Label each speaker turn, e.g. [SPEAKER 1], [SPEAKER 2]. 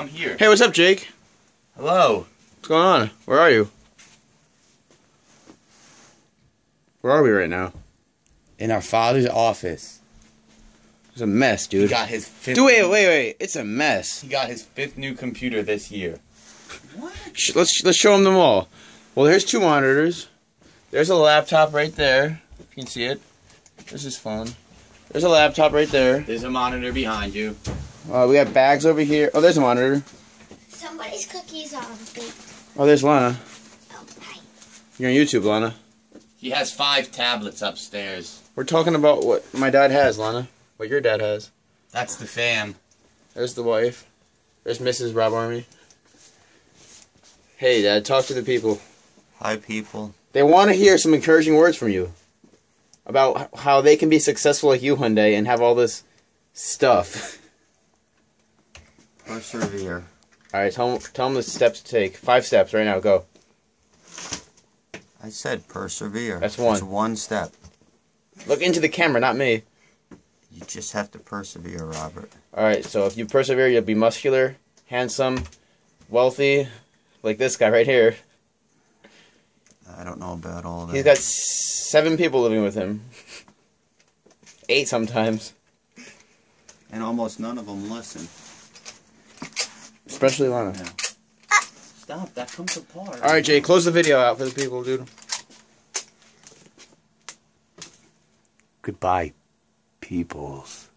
[SPEAKER 1] I'm here.
[SPEAKER 2] Hey, what's up, Jake?
[SPEAKER 1] Hello.
[SPEAKER 2] What's going on? Where are you? Where are we right now?
[SPEAKER 1] In our father's office.
[SPEAKER 2] It's a mess, dude.
[SPEAKER 1] He got his fifth.
[SPEAKER 2] Dude, wait, wait, wait. It's a mess.
[SPEAKER 1] He got his fifth new computer this year.
[SPEAKER 2] Sh- Let's let's show him them all. Well, there's two monitors. There's a laptop right there. You can see it. There's his phone. There's a laptop right there.
[SPEAKER 1] There's a monitor behind you.
[SPEAKER 2] Uh, we got bags over here. Oh, there's a monitor.
[SPEAKER 3] Somebody's cookies are on baked.
[SPEAKER 2] Oh, there's Lana.
[SPEAKER 3] Oh, hi.
[SPEAKER 2] You're on YouTube, Lana.
[SPEAKER 1] He has five tablets upstairs.
[SPEAKER 2] We're talking about what my dad has, Lana. What your dad has.
[SPEAKER 1] That's the fam.
[SPEAKER 2] There's the wife. There's Mrs. RobArmy. Hey, Dad, talk to the people.
[SPEAKER 1] Hi, people.
[SPEAKER 2] They want to hear some encouraging words from you about how they can be successful like you, Hyundai, and have all this stuff.
[SPEAKER 1] Persevere.
[SPEAKER 2] All right, tell them, tell the steps to take. Five steps right now. Go.
[SPEAKER 4] I said persevere.
[SPEAKER 2] That's one.
[SPEAKER 4] It's one step.
[SPEAKER 2] Look into the camera, not me.
[SPEAKER 4] You just have to persevere, Robert.
[SPEAKER 2] All right, so if you persevere, you'll be muscular, handsome, wealthy, like this guy right here.
[SPEAKER 4] I don't know about all that.
[SPEAKER 2] He's got seven people living with him. Eight sometimes,
[SPEAKER 4] and almost none of them listen.
[SPEAKER 2] Especially Lana.
[SPEAKER 1] Stop. That comes apart.
[SPEAKER 2] All right, Jay, close the video out for the people, dude.
[SPEAKER 4] Goodbye, peoples.